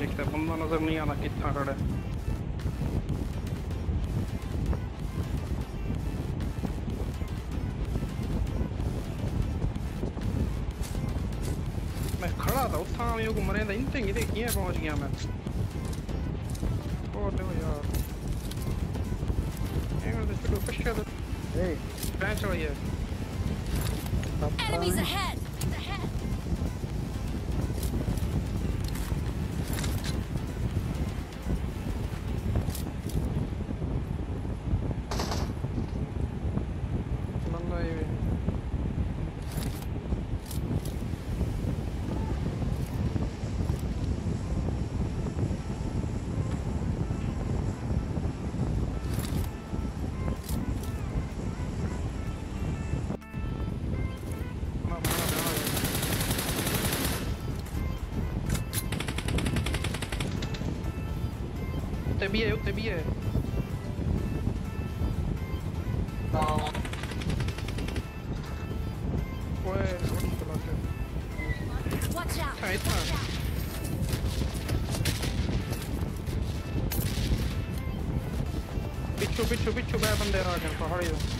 मैं देखता बंदा नज़र नहीं आना कितना खड़ा है मैं खड़ा था उत्था मेरे को मरे था इनते किए पहुँच गया मैं और देखो यार चलो तो Enemies ahead. Ahead. उत्ते भी है उत्ते भी है ओए रोड चला के Watch out. अच्छा इतना पिछू पिछू पिछू बे बंदे आ गए पहाड़ी तो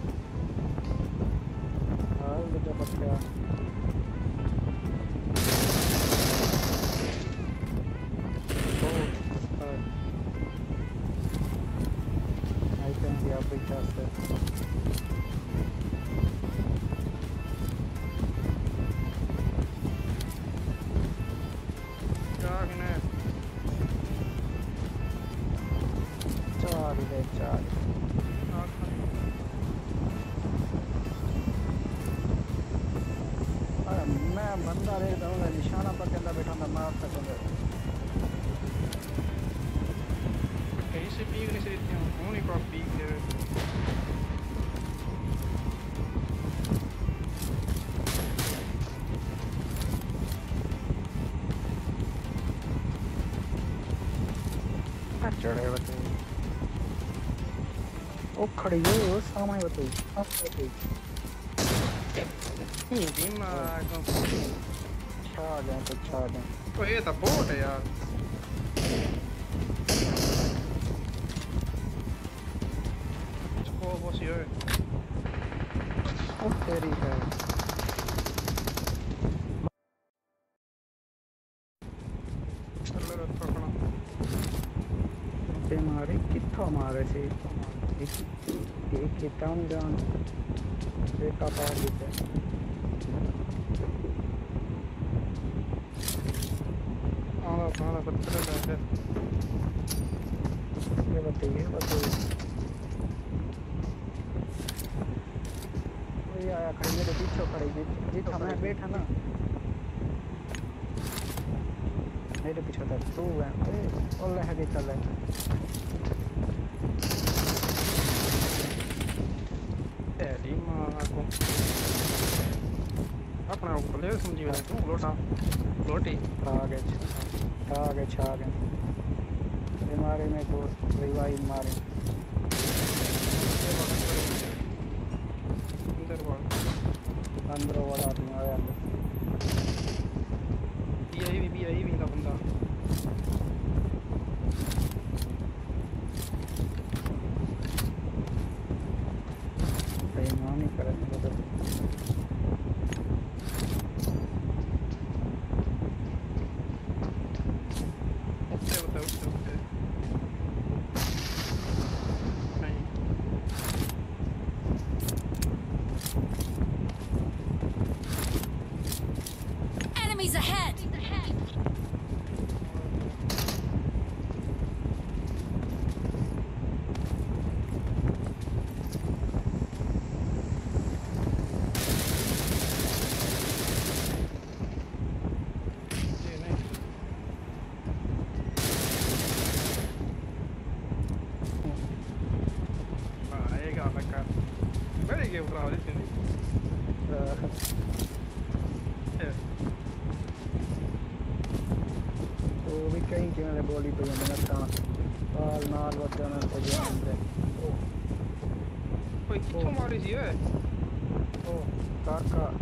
वाला निशाना पर गंदा बैठा मैं मार तक कहीं से पीक नहीं से देते हैं? कौन एक और पीक दे रहे चढ़े बताइए ओ खड़ी है वो सामने बताइए। हाँ, हम्म। अच्छा आ जाए तो अच्छा आ जाए तो ये था बोट है यार इसको बस ये ओ तेरी है मारे कितना मारे से एक एक हिटाउन जान एक का पार दिखा तुम्हारा पत्थर का है। ये बताइए बताइए ये आया खड़ी है पीछे खड़ी है। जी हमें बैठा ना मेरे पीछे था तू है और लह गई चल तेरी माँ को। अपना खोले समझी मैंने तू लोटा लोटी। आ गए आ आगे आगे छागे मारे में को रिवाइव मारे। अंदर वाला। अंदर वाला आदमी आया on my car. Very good crowd, isn't it? Uh, yeah. So we can't even have a body to the car. All not what they're not doing. Wait, oh. Tom, what is you? Oh, car car.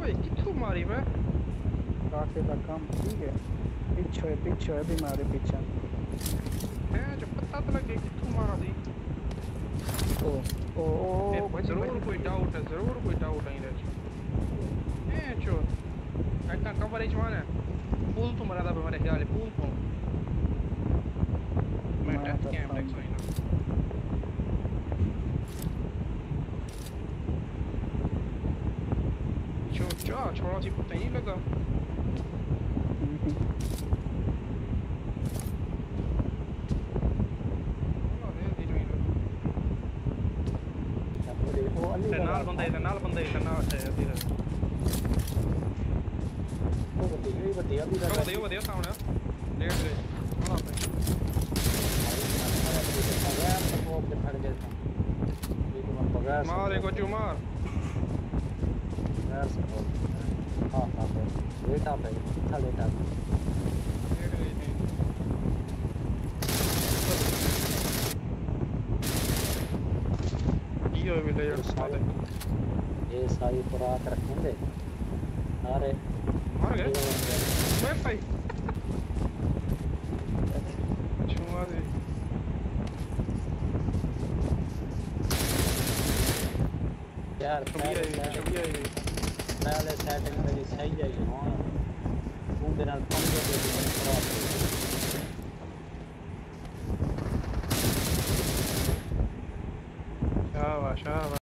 Wait, कितने मारी मैं? Car से तो काम ठीक है. पीछे पीछे भी मारे पीछे. तो ओ ओ ओ ज़रूर कोई डाउट है ज़रूर कोई डाउट है इधर। ए चो इतना कवरेज वन है। पूल तो मरा था हमारे ख्याल तो। है पूल को मैं touch came like so in Ciao, ciao, ci porta in lego. ನಾಲ್ಕು ಬಂದ ಇದೆ ನಾಲ್ಕು ಬಂದ ಇದೆ ನಾ ಅಷ್ಟೇ ಅದಿರ ಹೋಗುತ್ತೆ ಇವತ್ತು ಯಾವ್ದು ಹೋಗುತ್ತೆ ಇವತ್ತು ಯಾವ್ದು ಅವನು ಲೇಟ್ ರೀ मार एक बच्चू मार हाँ हाँ लेट आप है अच्छा लेट आप है io vi le state ये सारी खुराक रखेंगे। अरे मार गए? मैं भाई। छुआ दे। यार छुआ है छुआ है पहले सेटिंग मेरी सही है हाँ। तू दे नाल पंगे दे खुराक